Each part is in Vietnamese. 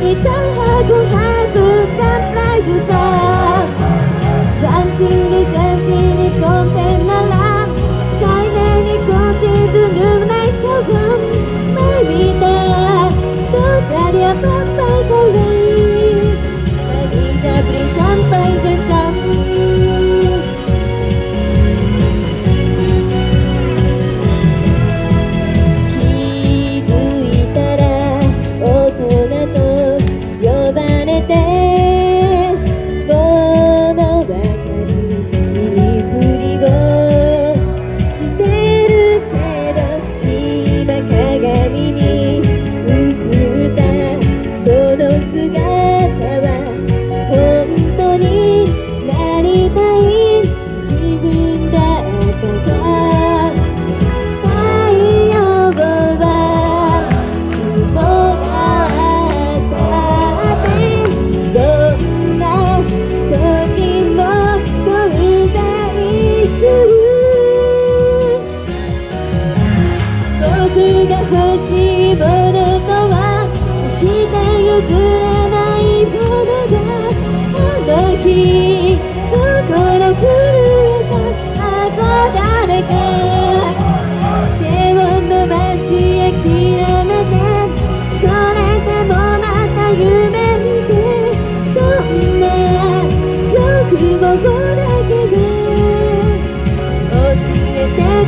thì chẳng hề cô hai cứ chắp lại dù đó và anh xin đi chơi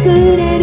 good. And